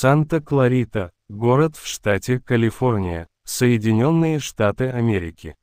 Санта-Кларита, город в штате Калифорния, Соединенные Штаты Америки.